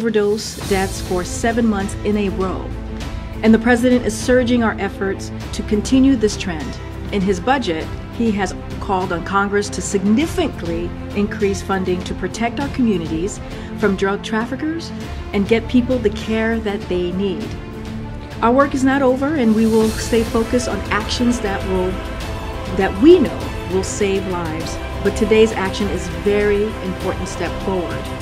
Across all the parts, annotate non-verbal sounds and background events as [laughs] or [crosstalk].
overdose deaths for seven months in a row. And the president is surging our efforts to continue this trend. In his budget, he has called on Congress to significantly increase funding to protect our communities from drug traffickers and get people the care that they need. Our work is not over and we will stay focused on actions that will that we know will save lives. But today's action is very important step forward.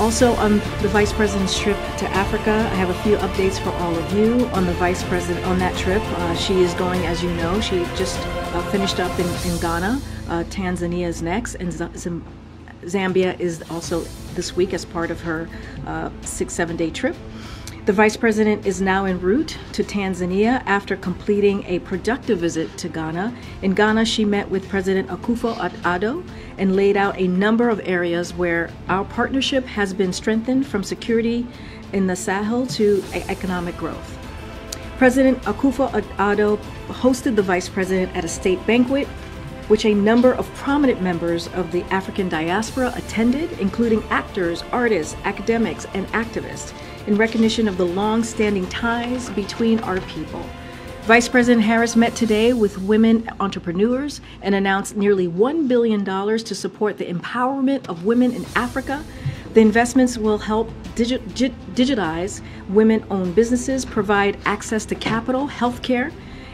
Also, on the Vice President's trip to Africa, I have a few updates for all of you on the Vice President on that trip. Uh, she is going, as you know, she just uh, finished up in, in Ghana. Uh, Tanzania is next, and Z Zambia is also this week as part of her uh, six, seven day trip. The Vice President is now en route to Tanzania after completing a productive visit to Ghana. In Ghana, she met with President Akufo-Addo and laid out a number of areas where our partnership has been strengthened from security in the Sahel to economic growth. President Akufo-Addo hosted the Vice President at a state banquet which a number of prominent members of the African diaspora attended, including actors, artists, academics, and activists in recognition of the long-standing ties between our people. Vice President Harris met today with women entrepreneurs and announced nearly $1 billion to support the empowerment of women in Africa. The investments will help digi digitize women owned businesses, provide access to capital, healthcare,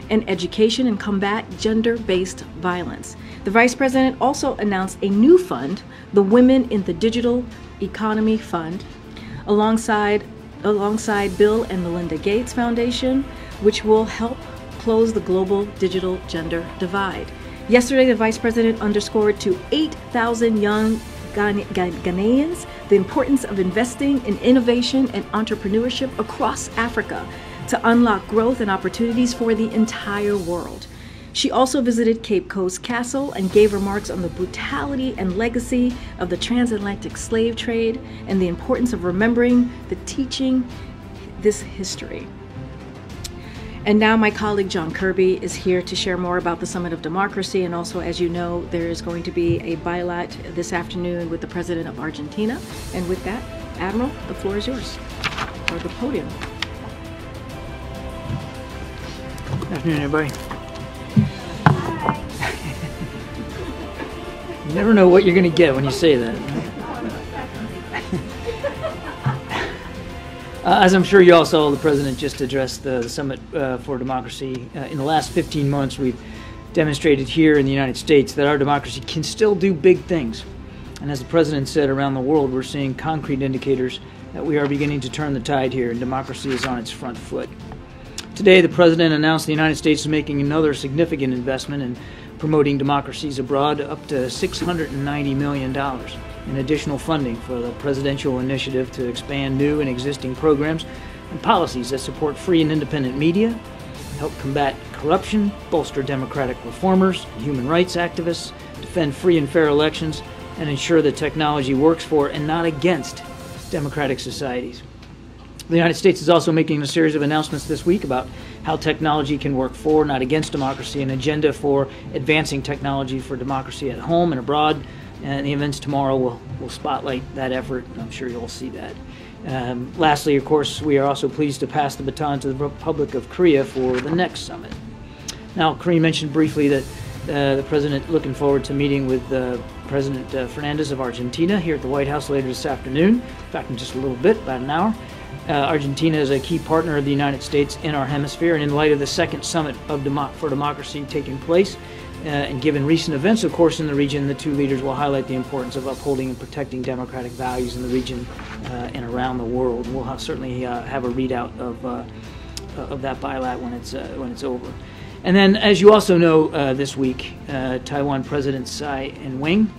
and education, and combat gender based violence. The Vice President also announced a new fund, the Women in the Digital Economy Fund, alongside alongside Bill and Melinda Gates Foundation, which will help close the global digital gender divide. Yesterday, the Vice President underscored to 8,000 young Ghanaians the importance of investing in innovation and entrepreneurship across Africa to unlock growth and opportunities for the entire world. She also visited Cape Coast Castle and gave remarks on the brutality and legacy of the transatlantic slave trade and the importance of remembering the teaching this history. And now my colleague John Kirby is here to share more about the Summit of Democracy. And also, as you know, there is going to be a bilat this afternoon with the President of Argentina. And with that, Admiral, the floor is yours, or the podium. Good afternoon, everybody. You never know what you're going to get when you say that. [laughs] uh, as I'm sure you all saw, the president just addressed the, Summit uh, for Democracy. Uh, in the last 15 months, we've demonstrated here in the United States that our democracy can still do big things. And as the president said, around the world, we're seeing concrete indicators that we are beginning to turn the tide here, and democracy is on its front foot. Today, the president announced the United States is making another significant investment in promoting democracies abroad up to $690 million in additional funding for the presidential initiative to expand new and existing programs and policies that support free and independent media, help combat corruption, bolster democratic reformers, human rights activists, defend free and fair elections, and ensure that technology works for and not against democratic societies. The United States is also making a series of announcements this week about how technology can work for, not against democracy, an agenda for advancing technology for democracy at home and abroad. And the events tomorrow will, will spotlight that effort. I'm sure you'll see that. Um, lastly, of course, we are also pleased to pass the baton to the Republic of Korea for the next summit. Now, Karine mentioned briefly that uh, the president looking forward to meeting with uh, President uh, Fernandez of Argentina here at the White House later this afternoon. In fact, in just a little bit, about an hour. Uh, Argentina is a key partner of the United States in our hemisphere, and in light of the second summit of Demo for democracy taking place, uh, and given recent events, of course, in the region, the two leaders will highlight the importance of upholding and protecting democratic values in the region uh, and around the world. We'll have, certainly uh, have a readout of uh, of that bilat when it's uh, when it's over. And then, as you also know, this week, Taiwan President Tsai Ing-wen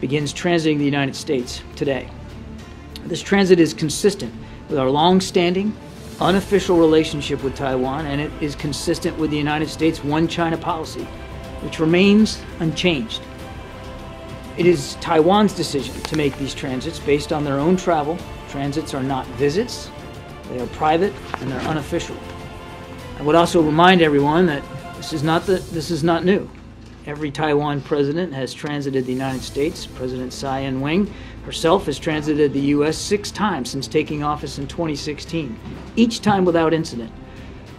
begins transiting the United States today. This transit is consistent with our long-standing, unofficial relationship with Taiwan, and it is consistent with the United States One China policy, which remains unchanged. It is Taiwan's decision to make these transits based on their own travel. Transits are not visits, they are private and they're unofficial. I would also remind everyone that this is not, the, this is not new. Every Taiwan president has transited the United States. President Tsai Ing-wen herself has transited the U.S. six times since taking office in 2016, each time without incident.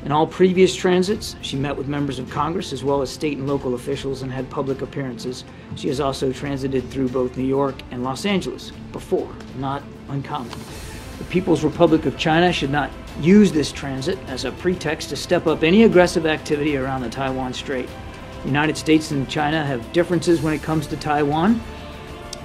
In all previous transits, she met with members of Congress as well as state and local officials and had public appearances. She has also transited through both New York and Los Angeles before, not uncommon. The People's Republic of China should not use this transit as a pretext to step up any aggressive activity around the Taiwan Strait. The United States and China have differences when it comes to Taiwan,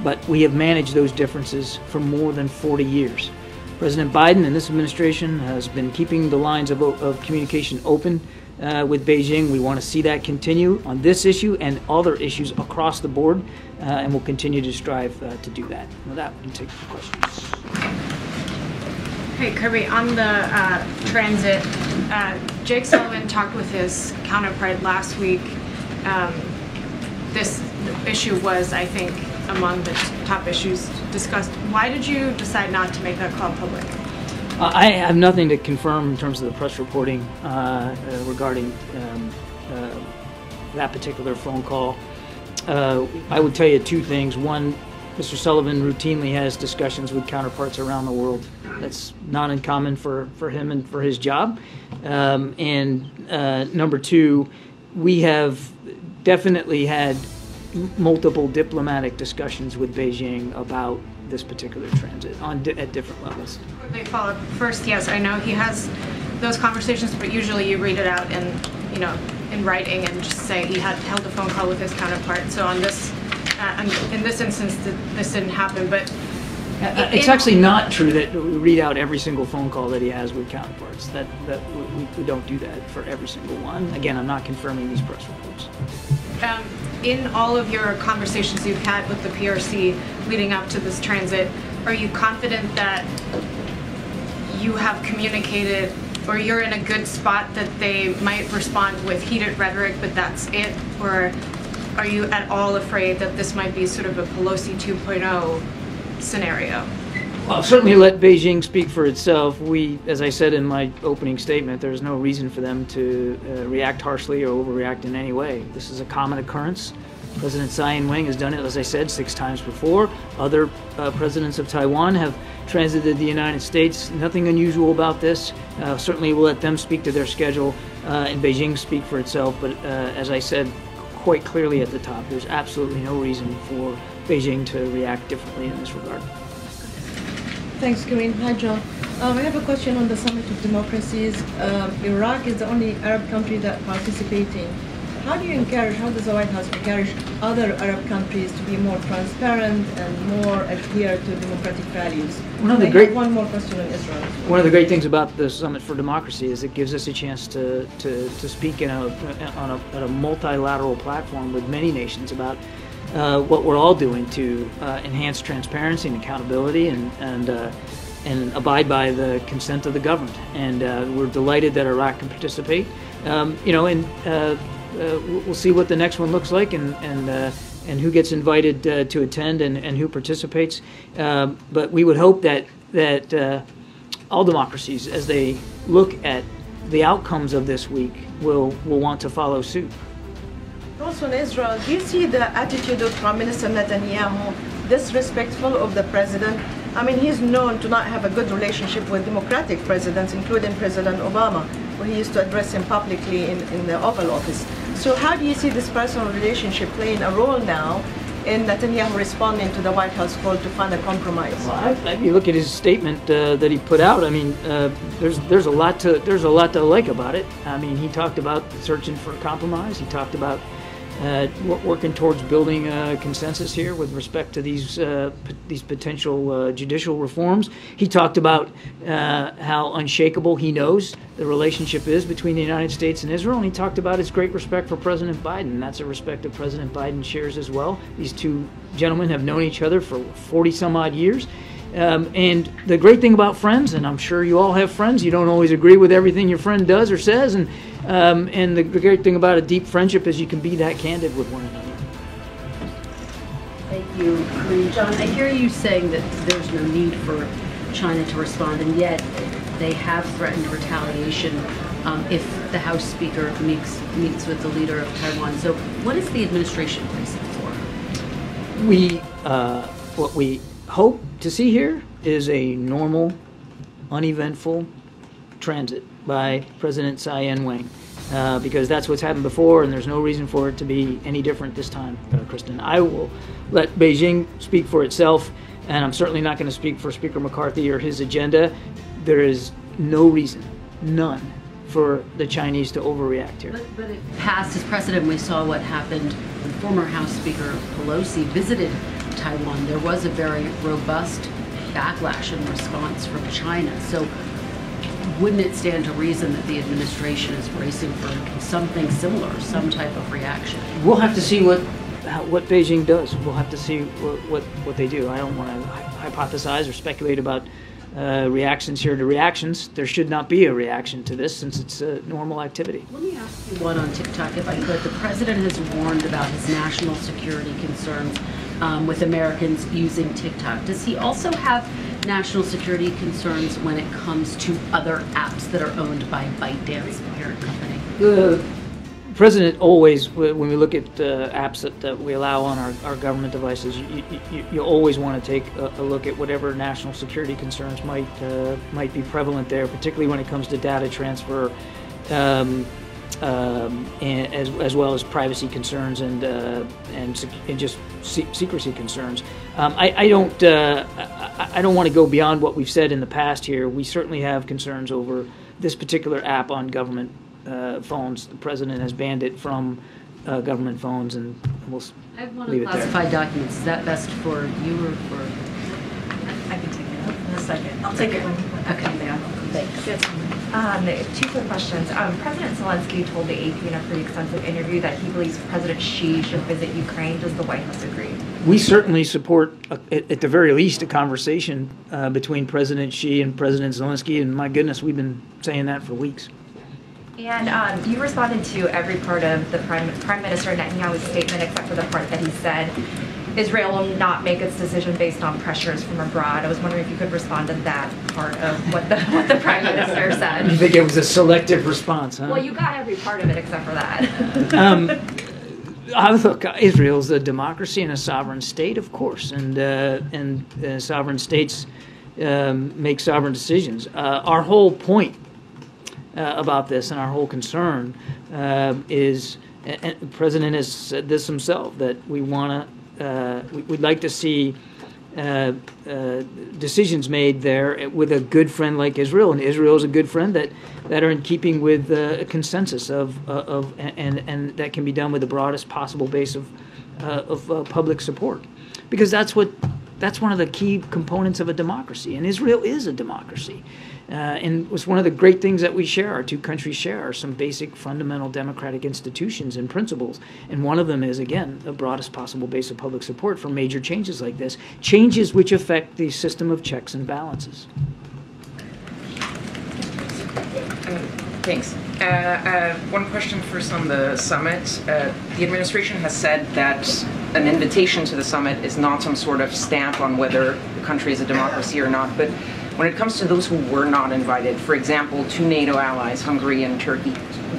but we have managed those differences for more than 40 years. President Biden and this administration has been keeping the lines of, of communication open uh, with Beijing. We want to see that continue on this issue and other issues across the board, uh, and we'll continue to strive uh, to do that. With that, we can take questions. Hey, Kirby, on the uh, transit, uh, Jake Sullivan talked with his counterpart last week. Um, this issue was, I think, among the top issues discussed. Why did you decide not to make that call public? I have nothing to confirm in terms of the press reporting uh, uh, regarding um, uh, that particular phone call. Uh, I would tell you two things. One, Mr. Sullivan routinely has discussions with counterparts around the world. That's not uncommon for, for him and for his job. Um, and uh, number two, we have definitely had multiple diplomatic discussions with Beijing about this particular transit on di- at different levels. They follow first. Yes, I know he has those conversations, but usually you read it out in, you know, in writing and just say he had held a phone call with his counterpart. So on this, uh, in this instance, this didn't happen. But uh, it's actually not true that we read out every single phone call that he has with counterparts. That that we, we don't do that for every single one. Again, I'm not confirming these press reports. Um, in all of your conversations you've had with the PRC leading up to this transit, are you confident that you have communicated or you're in a good spot that they might respond with heated rhetoric, but that's it? Or are you at all afraid that this might be sort of a Pelosi 2.0 scenario? Well, certainly let Beijing speak for itself. We, as I said in my opening statement, there's no reason for them to uh, react harshly or overreact in any way. This is a common occurrence. President Tsai Ing-wen has done it, as I said, six times before. Other uh, presidents of Taiwan have transited the United States. Nothing unusual about this. Uh, certainly, we'll let them speak to their schedule uh, and Beijing speak for itself. But uh, as I said quite clearly at the top, there's absolutely no reason for Beijing to react differently in this regard. Thanks, Karine. Hi, John. Um, I have a question on the Summit of Democracies. Um, Iraq is the only Arab country that participating. How do you encourage, how does the White House encourage other Arab countries to be more transparent and more adhere to democratic values? One of the great one more question on Israel. One of the great things about the Summit for Democracy is it gives us a chance to, to, to speak in a, on a, on a multilateral platform with many nations about uh, what we're all doing to uh, enhance transparency and accountability and and uh, and abide by the consent of the government. And uh, we're delighted that Iraq can participate. Um, you know, and uh, we'll see what the next one looks like and and and who gets invited to attend and, and who participates. Um, but we would hope that that all democracies, as they look at the outcomes of this week, will will want to follow suit. Also in Israel, do you see the attitude of Prime Minister Netanyahu disrespectful of the president? I mean, he's known to not have a good relationship with democratic presidents, including President Obama, where he used to address him publicly in, in the Oval Office. So how do you see this personal relationship playing a role now in Netanyahu responding to the White House call to find a compromise? Well, if you look at his statement uh, that he put out, I mean, uh, there's there's a lot to there's a lot to like about it. I mean, he talked about searching for a compromise. He talked about uh, working towards building a consensus here with respect to these uh, these potential uh, judicial reforms. He talked about uh, how unshakable he knows the relationship is between the United States and Israel, and he talked about his great respect for President Biden. That's a respect that President Biden shares as well. These two gentlemen have known each other for 40 some odd years. Um, and the great thing about friends, and I'm sure you all have friends, you don't always agree with everything your friend does or says, and um, and the great thing about a deep friendship is you can be that candid with one another. Thank you, John. I hear you saying that there's no need for China to respond, and yet they have threatened retaliation um, if the House Speaker meets, meets with the leader of Taiwan. So what is the administration bracing for? We, uh, what we hope to see here is a normal, uneventful transit by President Tsai Ing-wen. Uh, because that's what's happened before, and there's no reason for it to be any different this time, uh, Kristen. I will let Beijing speak for itself, and I'm certainly not going to speak for Speaker McCarthy or his agenda. There is no reason, none, for the Chinese to overreact here. But, but it passed as precedent. We saw what happened when former House Speaker Pelosi visited Taiwan. There was a very robust backlash and response from China. So wouldn't it stand to reason that the administration is bracing for something similar, some type of reaction? We'll have to see what what Beijing does. We'll have to see what what, what they do. I don't want to hypothesize or speculate about uh, reactions here to reactions. There should not be a reaction to this since it's a normal activity. Let me ask you one on TikTok, if I could. The president has warned about his national security concerns um, with Americans using TikTok. Does he also have national security concerns when it comes to other apps that are owned by ByteDance, parent company? The president always, when we look at uh, apps that, that, we allow on our, our government devices, you, you, you always want to take a, a, look at whatever national security concerns might uh, might be prevalent there, particularly when it comes to data transfer. Um, um, and, as, as well as privacy concerns and uh, and, and, just se- secrecy concerns. Um, I, I, don't uh, I, I, don't want to go beyond what we've said in the past here. We certainly have concerns over this particular app on government uh, phones. The president has banned it from uh, government phones, and we'll I have one leave on classified documents. Is that best for you or for? I can take it in a second. I'll take it when. Okay. Yeah. Thanks. Um, two quick questions. Um, President Zelensky told the AP in a pretty extensive interview that he believes President Xi should visit Ukraine. Does the White House agree? We certainly support, uh, at, at, the very least, a conversation uh, between President Xi and President Zelensky. And my goodness, we've been saying that for weeks. And um, you responded to every part of the Prime, Prime Minister Netanyahu's statement except for the part that he said Israel will not make its decision based on pressures from abroad. I was wondering if you could respond to that part of what the what the prime [laughs] minister said. You think it was a selective response, huh? Well, you got every part of it except for that. [laughs] um, I look, Israel's a democracy and a sovereign state, of course, and uh, and uh, sovereign states um, make sovereign decisions. Uh, our whole point uh, about this and our whole concern uh, is, and the president has said this himself, that we want to uh, we'd like to see uh, uh, decisions made there with a good friend like Israel, and Israel is a good friend that, that are in keeping with uh, a consensus of, uh, of and, and that can be done with the broadest possible base of, uh, of public support, because that's what that's one of the key components of a democracy, and Israel is a democracy. Uh, and was one of the great things that we share, our two countries share, are some basic fundamental democratic institutions and principles. And one of them is, again, the broadest possible base of public support for major changes like this, changes which affect the system of checks and balances. Thanks. Uh, uh, one question first on the summit. Uh, the administration has said that an invitation to the summit is not some sort of stamp on whether the country is a democracy or not, but when it comes to those who were not invited, for example, two NATO allies, Hungary and Turkey,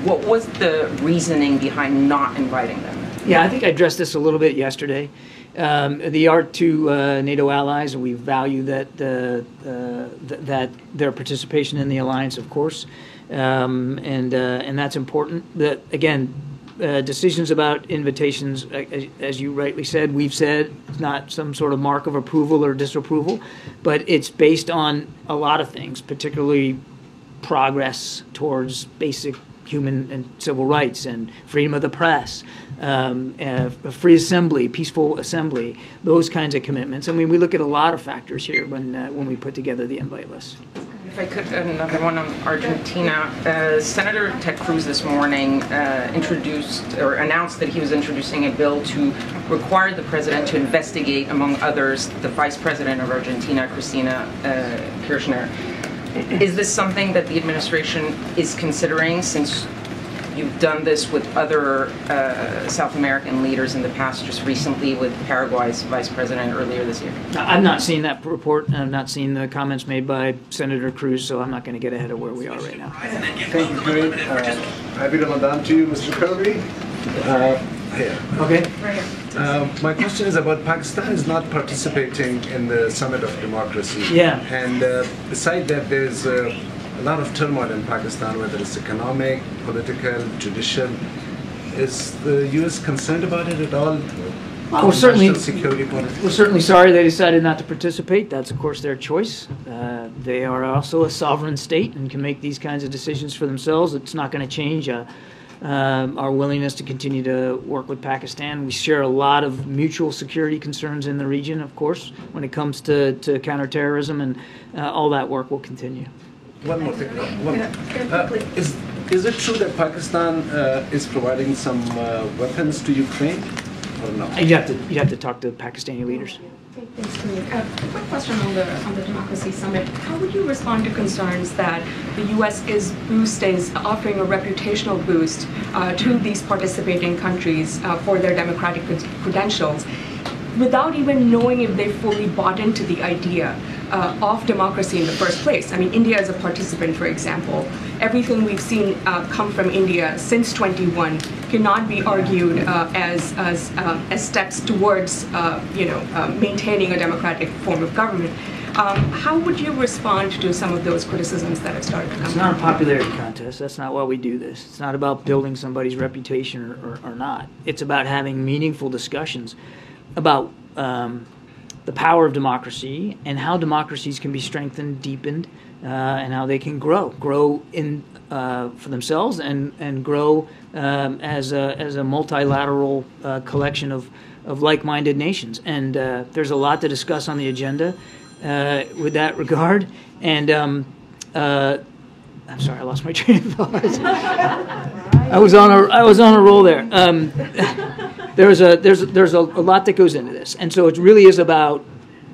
what was the reasoning behind not inviting them? Yeah, I think I addressed this a little bit yesterday. Um, the are two uh, NATO allies, and we value that uh, uh, th- that their participation in the alliance, of course, um, and uh, and that's important. That again, uh, decisions about invitations, as you rightly said, we've said it's not some sort of mark of approval or disapproval, but it's based on a lot of things, particularly progress towards basic human and civil rights and freedom of the press, um, uh, free assembly, peaceful assembly, those kinds of commitments. I mean, we look at a lot of factors here when uh, when we put together the invite list. If I could, another one on Argentina. Uh, Senator Ted Cruz this morning uh, introduced or announced that he was introducing a bill to require the president to investigate, among others, the vice president of Argentina, Cristina uh, Kirchner. Is this something that the administration is considering since you've done this with other uh, South American leaders in the past, just recently with Paraguay's vice president earlier this year. I've not seen that report, and I've not seen the comments made by Senator Cruz, so I'm not going to get ahead of where we are right now. Thank you, Karine. Uh, Happy Ramadan to you, Mr. Kirby. Uh, here. Okay. Uh, my question is about Pakistan is not participating in the Summit of Democracy. Yeah. And uh, beside that, there's uh, a lot of turmoil in Pakistan, whether it's economic, political, judicial. Is the U.S. concerned about it at all? Well, certainly- National security. We're certainly sorry they decided not to participate. That's, of course, their choice. Uh, they are also a sovereign state and can make these kinds of decisions for themselves. It's not going to change uh, um, our willingness to continue to work with Pakistan. We share a lot of mutual security concerns in the region, of course, when it comes to, to counterterrorism, and uh, all that work will continue. One more thing. One, uh, is, is it true that Pakistan uh, is providing some uh, weapons to Ukraine or no? You'd have to, you'd have to talk to Pakistani leaders. Thanks, Karine. Uh, quick question on the on the democracy summit. How would you respond to concerns that the U.S. is boosting, is offering a reputational boost uh, to these participating countries uh, for their democratic credentials, without even knowing if they fully bought into the idea uh, of democracy in the first place? I mean, India is a participant, for example. Everything we've seen uh, come from India since 21 cannot be argued uh, as as um, as steps towards uh, you know uh, maintaining a democratic form of government. Um, how would you respond to some of those criticisms that have started to come? It's not a popularity contest. That's not why we do this. It's not about building somebody's reputation or, or, or not. It's about having meaningful discussions about um, the power of democracy and how democracies can be strengthened, deepened, uh, and how they can grow, grow in uh, for themselves and and grow um, as a as a multilateral uh, collection of of like-minded nations. And uh, there's a lot to discuss on the agenda uh, with that regard. And um, uh, I'm sorry, I lost my [laughs] train of thought. [laughs] I was on a I was on a roll there. Um, [laughs] there's a there's there's a, a lot that goes into this, and so it really is about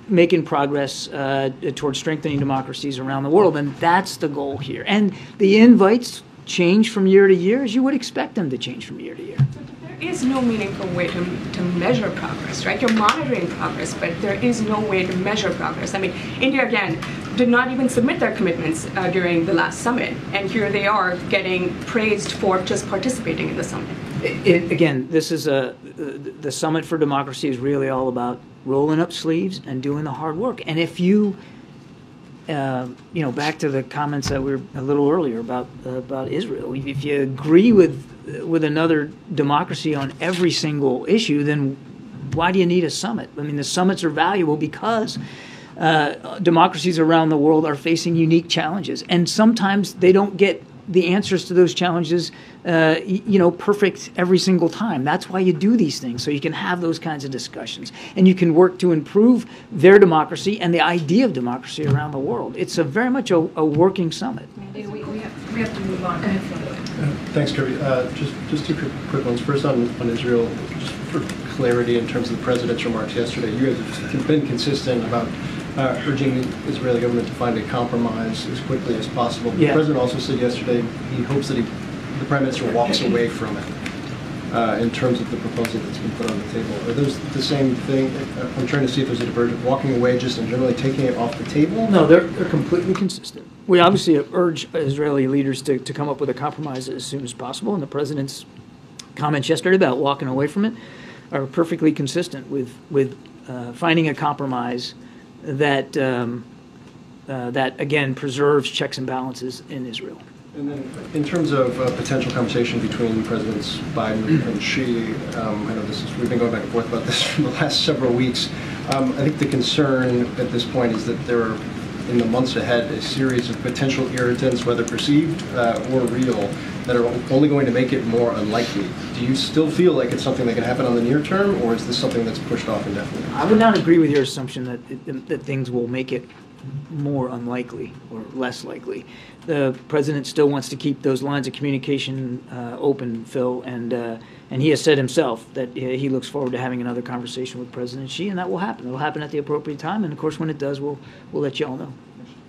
making progress uh, towards strengthening democracies around the world, and that's the goal here. And the invites change from year to year, as you would expect them to change from year to year. There is no meaningful way to, to measure progress, right? You're monitoring progress, but there is no way to measure progress. I mean, India, again, did not even submit their commitments uh, during the last summit, and here they are getting praised for just participating in the summit. It, again, this is a the, the summit for democracy is really all about rolling up sleeves and doing the hard work. And if you, uh, you know, back to the comments that we were a little earlier about uh, about Israel, if you agree with with another democracy on every single issue, then why do you need a summit? I mean, the summits are valuable because. Uh, democracies around the world are facing unique challenges, and sometimes they don't get the answers to those challenges, uh, you know, perfect every single time. That's why you do these things, so you can have those kinds of discussions, and you can work to improve their democracy and the idea of democracy around the world. It's a very much a, a working summit. We, we, have, we have to move on. Thanks, Kirby. Uh, Just just two quick- quick ones. First on on Israel, just for clarity in terms of the president's remarks yesterday, you guys have been consistent about uh, urging the Israeli government to find a compromise as quickly as possible. The president also said yesterday he hopes that he, the prime minister walks away from it uh, in terms of the proposal that's been put on the table. Are those the same thing? I'm trying to see if there's a divergence, walking away just and generally taking it off the table? No, they're, they're completely consistent. We obviously urge Israeli leaders to, to come up with a compromise as soon as possible, and the president's comments yesterday about walking away from it are perfectly consistent with, with uh, finding a compromise that, um, uh, that again preserves checks and balances in Israel. And then, in terms of uh, potential conversation between Presidents Biden and Xi, um, I know this is, we've been going back and forth about this [laughs] for the last several weeks. Um, I think the concern at this point is that there are, in the months ahead, a series of potential irritants, whether perceived uh, or real, that are only going to make it more unlikely. Do you still feel like it's something that can happen on the near term, or is this something that's pushed off indefinitely? I would not agree with your assumption that, it- that things will make it more unlikely or less likely. The president still wants to keep those lines of communication uh, open, Phil, and uh, and he has said himself that uh, he looks forward to having another conversation with President Xi, and that will happen. It will happen at the appropriate time, and of course, when it does, we'll we'll let you all know.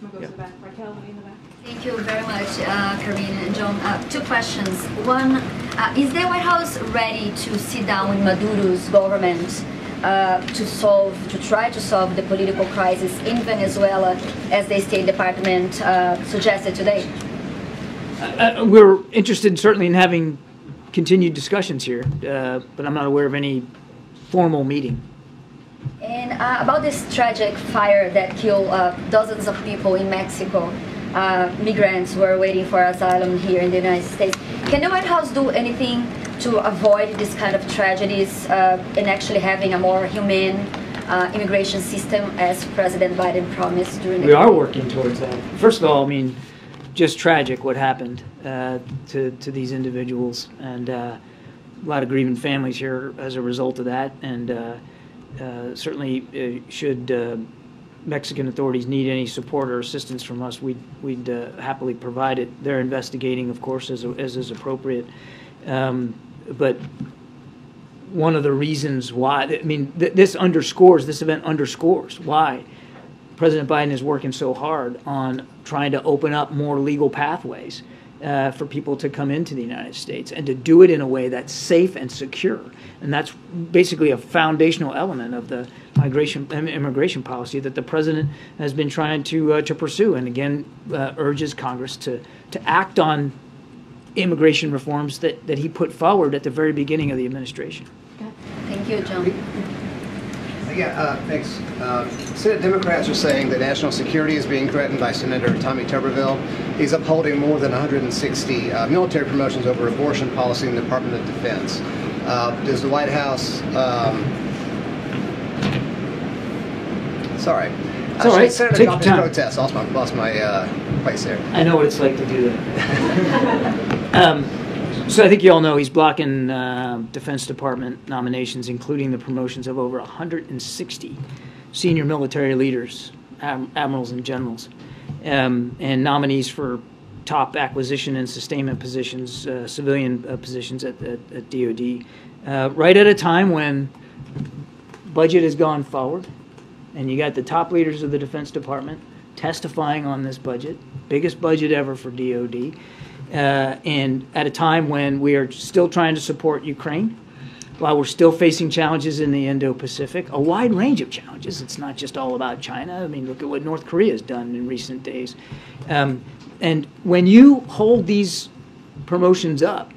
I'm gonna go to the back. Raquel, in the back. Thank you very much, uh, Karine and John. Uh, two questions. One, uh, is the White House ready to sit down with Maduro's government uh, to solve, to try to solve the political crisis in Venezuela, as the State Department uh, suggested today? Uh, we're interested certainly in having continued discussions here, uh, but I'm not aware of any formal meeting. And uh, about this tragic fire that killed uh, dozens of people in Mexico, uh, migrants were waiting for asylum here in the United States. Can the White House do anything to avoid this kind of tragedies uh, and actually having a more humane uh, immigration system as President Biden promised during the We are working towards that. First of all, I mean, just tragic what happened uh, to, to these individuals, and uh, a lot of grieving families here as a result of that. And uh, uh, certainly, uh, should Mexican authorities need any support or assistance from us, we'd, we'd happily provide it. They're investigating, of course, as, as is appropriate. Um, but one of the reasons why, I mean, th- this underscores, this event underscores why President Biden is working so hard on trying to open up more legal pathways uh, for people to come into the United States and to do it in a way that's safe and secure. And that's basically a foundational element of the migration immigration policy that the president has been trying to uh, to pursue. And again, uh, urges Congress to to act on immigration reforms that, that he put forward at the very beginning of the administration. Thank you, John. Yeah, uh, thanks. Uh, Senate Democrats are saying that national security is being threatened by Senator Tommy Tuberville. He's upholding more than 160 uh, military promotions over abortion policy in the Department of Defense. Uh, does the White House? Um, sorry. It's all right. Senator Take your time. protest. Lost my lost my uh, place there. I know what it's like to do that. [laughs] um, so I think you all know he's blocking uh, Defense Department nominations, including the promotions of over 160 senior military leaders, adm- admirals and generals, um, and nominees for top acquisition and sustainment positions, uh, civilian uh, positions at, at, at DoD, uh, right at a time when budget has gone forward, and you got the top leaders of the Defense Department testifying on this budget, biggest budget ever for DoD, uh, and at a time when we are still trying to support Ukraine, while we're still facing challenges in the Indo-Pacific, a wide range of challenges. It's not just all about China. I mean, look at what North Korea has done in recent days. Um, and when you hold these promotions up,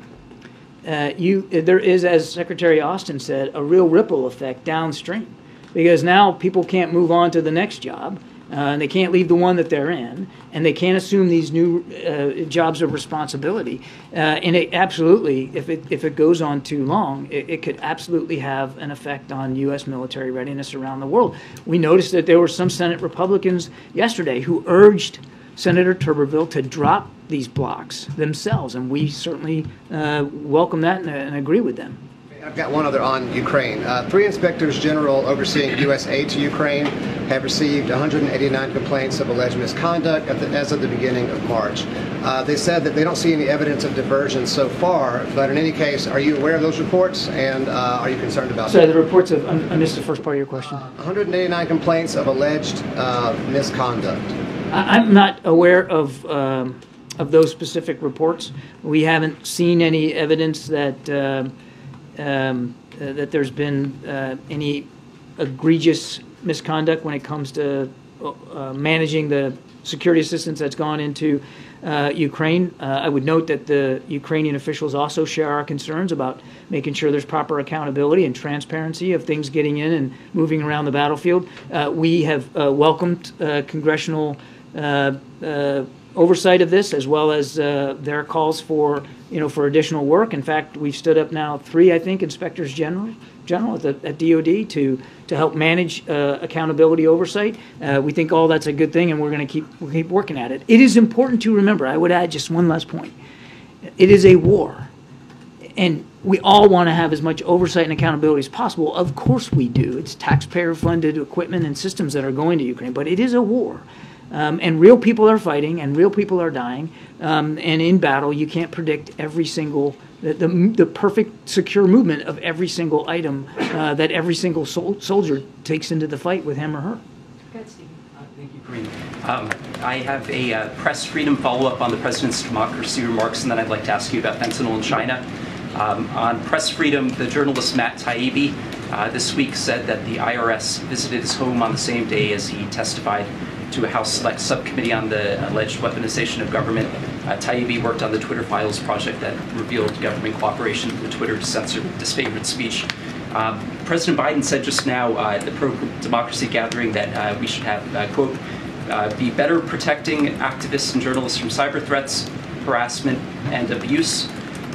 uh, you there is, as Secretary Austin said, a real ripple effect downstream, because now people can't move on to the next job, uh, and they can't leave the one that they're in, and they can't assume these new uh, jobs of responsibility. Uh, and it absolutely, if it if it goes on too long, it, it could absolutely have an effect on U.S. military readiness around the world. We noticed that there were some Senate Republicans yesterday who urged Senator Tuberville to drop these blocks themselves, and we certainly uh, welcome that and, and agree with them. I've got one other on Ukraine. Uh, three inspectors general overseeing U.S. aid to Ukraine have received 189 complaints of alleged misconduct the, as of the beginning of March. Uh, they said that they don't see any evidence of diversion so far, but in any case, are you aware of those reports and uh, are you concerned about Sorry, them? the reports of, I missed the first part of your question. 189 complaints of alleged uh, misconduct. I- I'm not aware of, um, of those specific reports. We haven't seen any evidence that, um, uh, that there's been uh, any egregious misconduct when it comes to uh, managing the security assistance that's gone into uh, Ukraine. Uh, I would note that the Ukrainian officials also share our concerns about making sure there's proper accountability and transparency of things getting in and moving around the battlefield. We have welcomed congressional uh, uh, oversight of this, as well as uh, their calls for you know for additional work. In fact, we've stood up now three, I think, inspectors general general at, the, at DoD to to help manage uh, accountability oversight. Uh, we think all that's a good thing, and we're going to keep we'll keep working at it. It is important to remember. I would add just one last point. It is a war, and we all want to have as much oversight and accountability as possible. Of course, we do. It's taxpayer-funded equipment and systems that are going to Ukraine, but it is a war. Um, and real people are fighting, and real people are dying. Um, and in battle, you can't predict every single the, the, the perfect secure movement of every single item uh, that every single sol- soldier takes into the fight with him or her. Good, Steve. Thank you, Karine. Um, I have a uh, press freedom follow-up on the president's democracy remarks, and then I'd like to ask you about fentanyl in China. Um, on press freedom, the journalist Matt Taibbi uh, this week said that the IRS visited his home on the same day as he testified to a House Select Subcommittee on the alleged weaponization of government. Uh, Taibbi worked on the Twitter Files project that revealed government cooperation with Twitter to censor disfavored speech. Um, President Biden said just now uh, at the pro-democracy gathering that uh, we should have, uh, quote, uh, be better protecting activists and journalists from cyber threats, harassment, and abuse.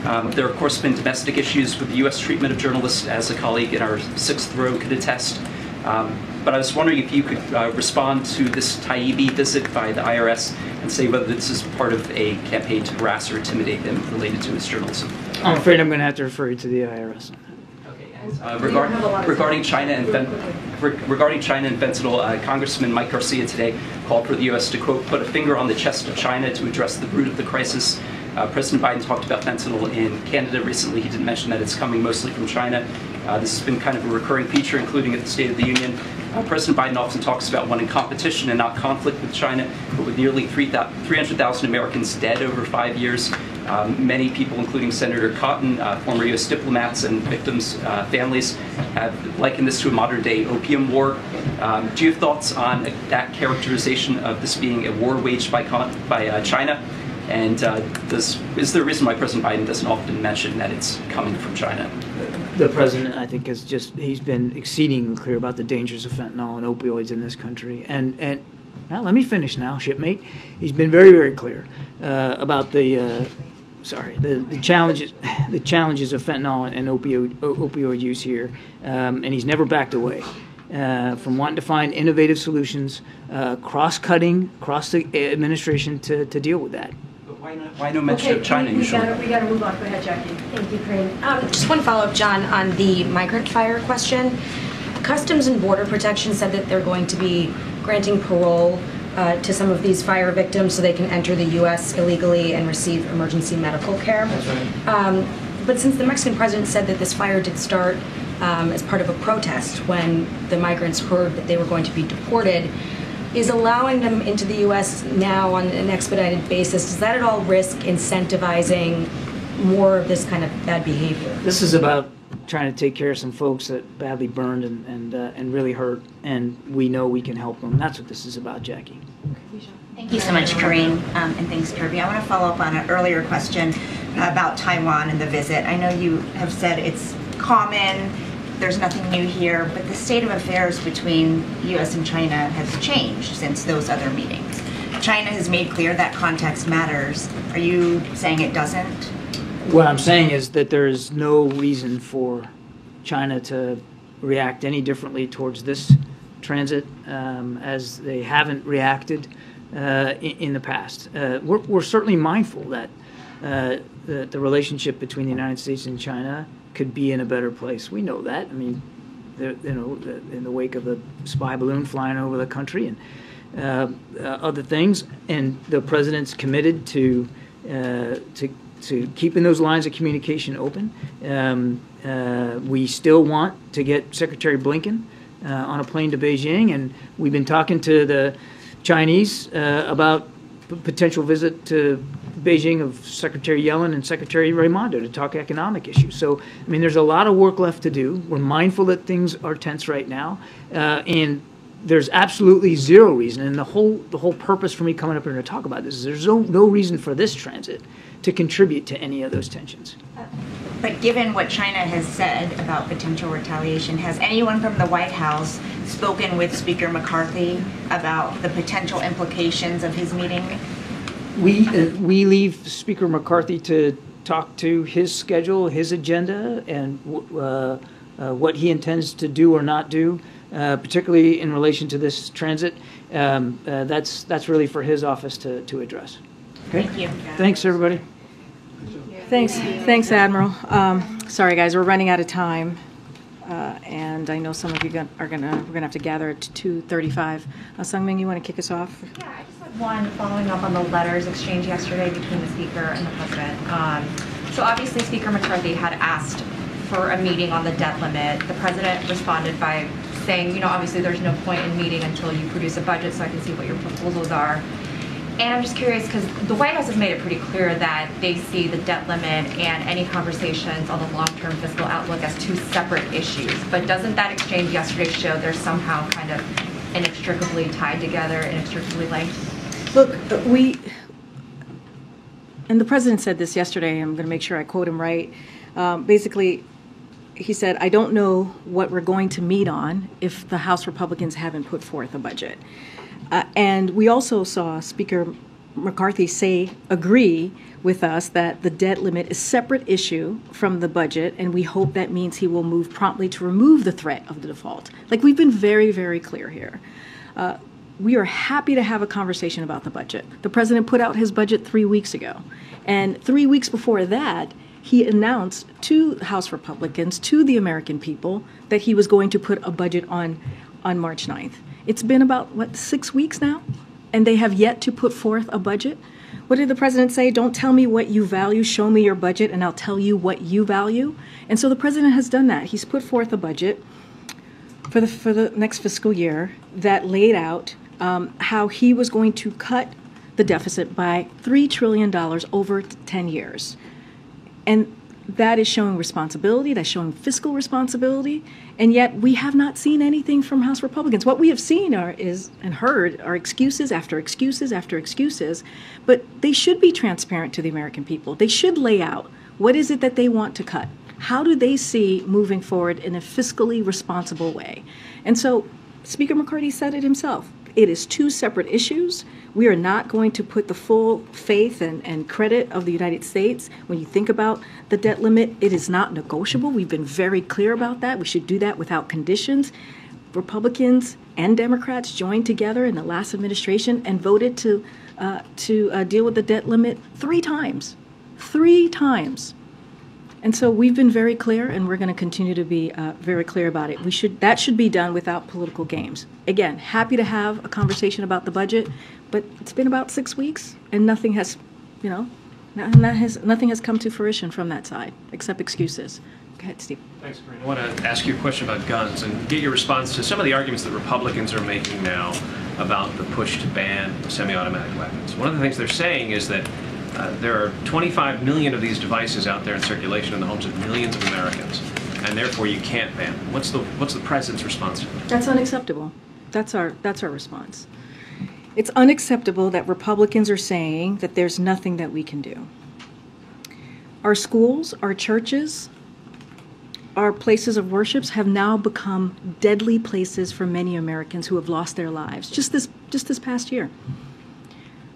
Um, there, of course, have been domestic issues with the U.S. treatment of journalists, as a colleague in our sixth row could attest. Um, but I was wondering if you could uh, respond to this Taibbi visit by the IRS and say whether this is part of a campaign to harass or intimidate him related to his journalism. I'm afraid I'm going to have to refer you to the IRS. Uh, regard, regarding China and fen- re- regarding China and fentanyl, uh, Congressman Mike Garcia today called for the U.S. to quote put a finger on the chest of China to address the root of the crisis. Uh, President Biden talked about fentanyl in Canada recently. He didn't mention that it's coming mostly from China. Uh, this has been kind of a recurring feature, including at the State of the Union. Uh, President Biden often talks about wanting competition and not conflict with China, but with nearly 300,000 Americans dead over five years, um, many people, including Senator Cotton, uh, former U.S. diplomats, and victims' uh, families, have likened this to a modern day opium war. Um, do you have thoughts on that characterization of this being a war waged by, by uh, China? And uh, does, is there a reason why President Biden doesn't often mention that it's coming from China? The president, I think, has just, he's been exceedingly clear about the dangers of fentanyl and opioids in this country. And, and now let me finish now, shipmate. He's been very, very clear uh, about the, uh, sorry, the, the challenges, [sighs] the challenges of fentanyl and opioid, opioid use here. Um, and he's never backed away. Uh, from wanting to find innovative solutions, uh, cross-cutting across the administration to, to deal with that. Why, not, why no mention okay, of China we, we? Gotta, we got to move on. Go ahead, Jackie. Thank you, Corinne. Um, just one follow-up, John, on the migrant fire question. Customs and Border Protection said that they're going to be granting parole uh, to some of these fire victims so they can enter the U.S. illegally and receive emergency medical care. That's right. Um, but since the Mexican president said that this fire did start um, as part of a protest when the migrants heard that they were going to be deported, is allowing them into the U.S. now on an expedited basis, does that at all risk incentivizing more of this kind of bad behavior? This is about trying to take care of some folks that badly burned and and, uh, and really hurt, and we know we can help them. That's what this is about, Jackie. Thank you so much, Karine, um, and thanks, Kirby. I want to follow up on an earlier question about Taiwan and the visit. I know you have said it's common, there's nothing new here, but the state of affairs between U.S. and China has changed since those other meetings. China has made clear that context matters. Are you saying it doesn't? What I'm saying is that there is no reason for China to react any differently towards this transit um, as they haven't reacted uh, in, in, the past. Uh, we're, we're, certainly mindful that uh, the, the, relationship between the United States and China could be in a better place. We know that. I mean, you know, in the wake of the spy balloon flying over the country and uh, uh, other things, and the president's committed to uh, to to keeping those lines of communication open. Um, we still want to get Secretary Blinken on a plane to Beijing, and we've been talking to the Chinese uh, about potential visit to Beijing of Secretary Yellen and Secretary Raimondo to talk economic issues. So, I mean, there's a lot of work left to do. We're mindful that things are tense right now, uh, and there's absolutely zero reason. And the whole the whole purpose for me coming up here to talk about this is there's no no reason for this transit to contribute to any of those tensions. But given what China has said about potential retaliation, has anyone from the White House spoken with Speaker McCarthy about the potential implications of his meeting? We uh, we leave Speaker McCarthy to talk to his schedule, his agenda, and uh, uh, what he intends to do or not do, uh, particularly in relation to this transit. Um, uh, that's that's really for his office to, to address. Okay? Thank you. Thanks, everybody. Thanks, thanks, Admiral. Um, sorry, guys, we're running out of time, uh, and I know some of you are gonna we're gonna have to gather at two thirty-five. Uh, Seung Min, you want to kick us off? Yeah, I just one following up on the letters exchanged yesterday between the speaker and the president. Um, so obviously, Speaker McCarthy had asked for a meeting on the debt limit. The president responded by saying, you know, obviously there's no point in meeting until you produce a budget so I can see what your proposals are. And I'm just curious because the White House has made it pretty clear that they see the debt limit and any conversations on the long-term fiscal outlook as two separate issues. But doesn't that exchange yesterday show they're somehow kind of inextricably tied together, inextricably linked? Look, uh, we, and the president said this yesterday, I'm going to make sure I quote him right. Um, basically, he said, I don't know what we're going to meet on if the House Republicans haven't put forth a budget. Uh, and we also saw Speaker McCarthy say, agree with us that the debt limit is separate issue from the budget, and we hope that means he will move promptly to remove the threat of the default. Like we've been very, very clear here. Uh, we are happy to have a conversation about the budget. The president put out his budget three weeks ago, and three weeks before that, he announced to House Republicans, to the American people, that he was going to put a budget on on March 9th. It's been about, what, six weeks now? And they have yet to put forth a budget? What did the president say? Don't tell me what you value, show me your budget, and I'll tell you what you value. And so the president has done that. He's put forth a budget for the, for the next fiscal year that laid out um, how he was going to cut the deficit by $3 trillion over 10 years. And that is showing responsibility, that's showing fiscal responsibility, and yet we have not seen anything from House Republicans. What we have seen are is and heard are excuses after excuses after excuses, but they should be transparent to the American people. They should lay out what is it that they want to cut. How do they see moving forward in a fiscally responsible way? And so Speaker McCarthy said it himself. It is two separate issues. We are not going to put the full faith and, and credit of the United States. When you think about the debt limit, it is not negotiable. We've been very clear about that. We should do that without conditions. Republicans and Democrats joined together in the last administration and voted to uh, to uh, deal with the debt limit three times, three times. And so we've been very clear, and we're going to continue to be uh, very clear about it. We should that should be done without political games. Again, happy to have a conversation about the budget, but it's been about six weeks, and nothing has, you know, that has nothing has come to fruition from that side except excuses. Go ahead, Steve. Thanks, Karine. I want to ask you a question about guns and get your response to some of the arguments that Republicans are making now about the push to ban semi-automatic weapons. One of the things they're saying is that uh, there are 25 million of these devices out there in circulation in the homes of millions of Americans, and therefore you can't ban them. What's the what's the president's response? That's unacceptable. That's our that's our response. It's unacceptable that Republicans are saying that there's nothing that we can do. Our schools, our churches, our places of worships have now become deadly places for many Americans who have lost their lives just this just this past year.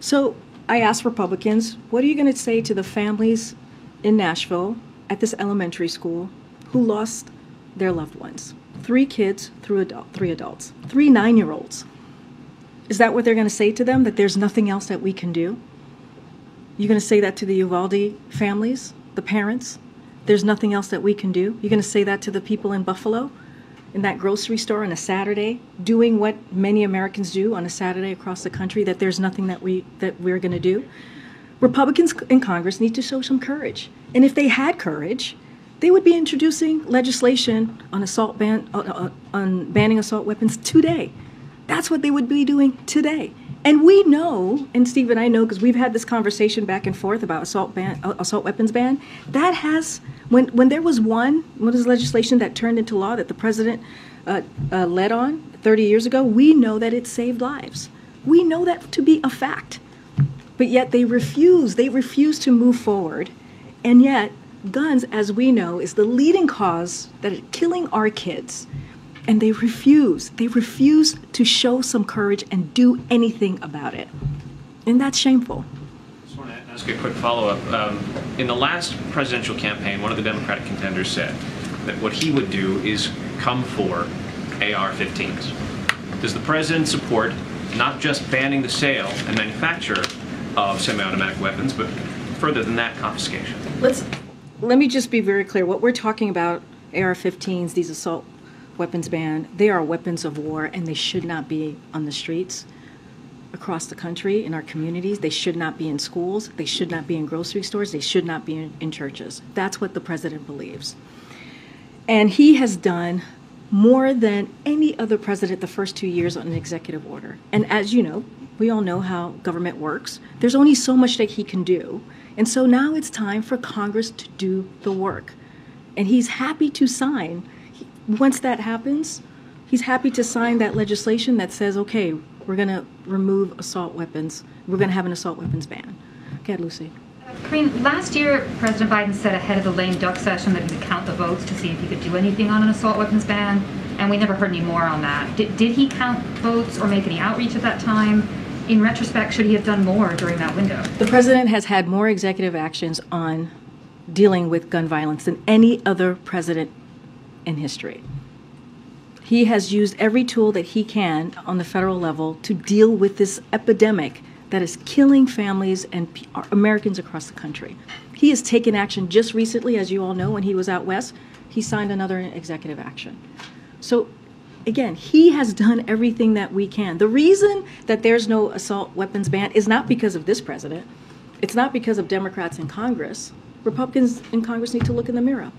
So I asked Republicans, what are you going to say to the families in Nashville at this elementary school who lost their loved ones? Three kids, three, adult, three adults, three nine year olds. Is that what they're going to say to them? That there's nothing else that we can do? You're going to say that to the Uvalde families, the parents? There's nothing else that we can do? You're going to say that to the people in Buffalo? In that grocery store on a Saturday, doing what many Americans do on a Saturday across the country, that there's nothing that we that we're going to do. Republicans in Congress need to show some courage, and if they had courage, they would be introducing legislation on assault ban uh, uh, on banning assault weapons today. That's what they would be doing today. And we know, and Steve and I know because we've had this conversation back and forth about assault ban, uh, assault weapons ban. That has when when there was one what is legislation that turned into law that the president uh, uh, led on 30 years ago. We know that it saved lives. We know that to be a fact. But yet they refuse. They refuse to move forward, and yet guns, as we know, is the leading cause that are killing our kids and they refuse. They refuse to show some courage and do anything about it. And that's shameful. I just want to ask a quick follow up. Um, in the last presidential campaign, one of the Democratic contenders said that what he would do is come for AR 15s. Does the president support not just banning the sale and manufacture of semi automatic weapons, but further than that, confiscation? Let's, let me just be very clear. What we're talking about AR 15s, these assault weapons ban. They are weapons of war and they should not be on the streets across the country in our communities. They should not be in schools. They should not be in grocery stores. They should not be in, in churches. That's what the president believes. And he has done more than any other president the first two years on an executive order. And as you know, we all know how government works. There's only so much that he can do. And so now it's time for Congress to do the work. And he's happy to sign. Once that happens, he's happy to sign that legislation that says, okay, we're going to remove assault weapons. We're going to have an assault weapons ban. Go ahead, Lucy. Uh, Karine, last year, President Biden said ahead of the lame duck session that he would count the votes to see if he could do anything on an assault weapons ban, and we never heard any more on that. Did, did he count votes or make any outreach at that time? In retrospect, should he have done more during that window? The president has had more executive actions on dealing with gun violence than any other president in history. He has used every tool that he can on the federal level to deal with this epidemic that is killing families and uh, Americans across the country. He has taken action just recently, as you all know, when he was out west, he signed another executive action. So again, he has done everything that we can. The reason that there's no assault weapons ban is not because of this president. It's not because of Democrats in Congress. Republicans in Congress need to look in the mirror.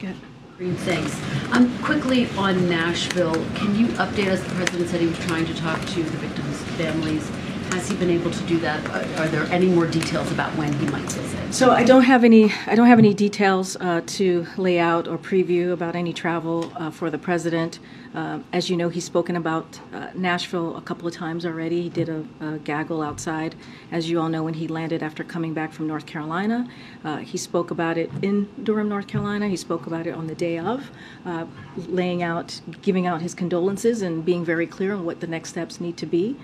Good. Karine, thanks. Um, quickly on Nashville, can you update us? The president said he was trying to talk to the victims' families. Has he been able to do that? Are there any more details about when he might visit? So I don't have any. I don't have any details uh, to lay out or preview about any travel uh, for the president. Uh, as you know, he's spoken about uh, Nashville a couple of times already. He did a, a, gaggle outside, as you all know, when he landed after coming back from North Carolina. Uh, he spoke about it in Durham, North Carolina. He spoke about it on the day of, uh, laying out, giving out his condolences and being very clear on what the next steps need to be.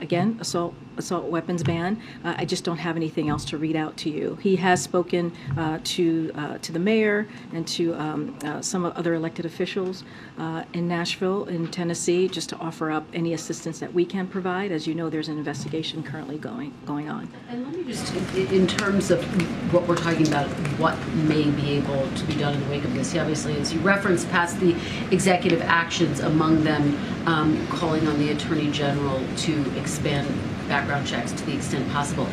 again, assault assault weapons ban. Uh, I just don't have anything else to read out to you. He has spoken uh, to uh, to the mayor and to um, uh, some other elected officials uh, in Nashville, in Tennessee, just to offer up any assistance that we can provide. As you know, there's an investigation currently going going on. And let me just, in terms of what we're talking about, what may be able to be done in the wake of this. He Obviously, as you referenced, past the executive actions, among them um, calling on the attorney general to expand background checks to the extent possible.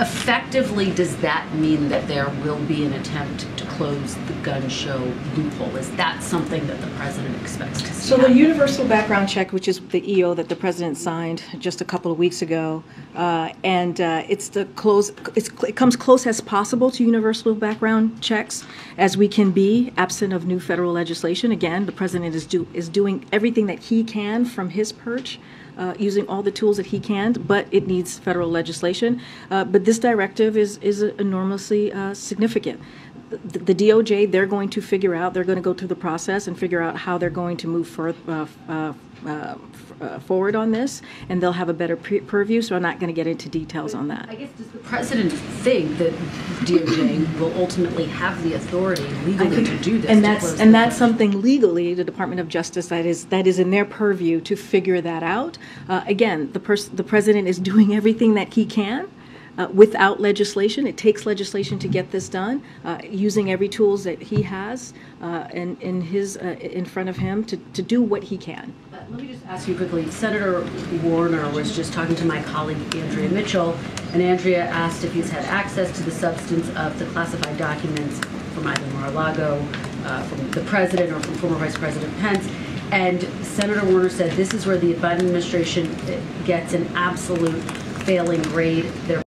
Effectively, does that mean that there will be an attempt to close the gun show loophole? Is that something that the president expects to see? So the universal background check, which is the EO that the president signed just a couple of weeks ago, uh, and uh, it's the close. it comes close as possible to universal background checks as we can be, absent of new federal legislation. Again, the president is do is doing everything that he can from his perch uh, using all the tools that he can, but it needs federal legislation. Uh, but this directive is, is enormously uh, significant. The, the, DOJ, they're going to figure out, they're going to go through the process and figure out how they're going to move uh, uh, uh, forward on this, and they'll have a better pre- purview. So I'm not going to get into details on that. I guess does the president think that DOJ will ultimately have the authority legally to do this? And that's and that's something legally the Department of Justice that is that is in their purview to figure that out. Uh, again, the pers- the president is doing everything that he can uh, without legislation. It takes legislation to get this done, uh, using every tools that he has uh, in, his, uh, in front of him to, to do what he can. Let me just ask you quickly. Senator Warner was just talking to my colleague Andrea Mitchell, and Andrea asked if he's had access to the substance of the classified documents from either Mar-a-Lago, uh, from the president, or from former Vice President Pence. And Senator Warner said this is where the Biden administration gets an absolute failing grade. They're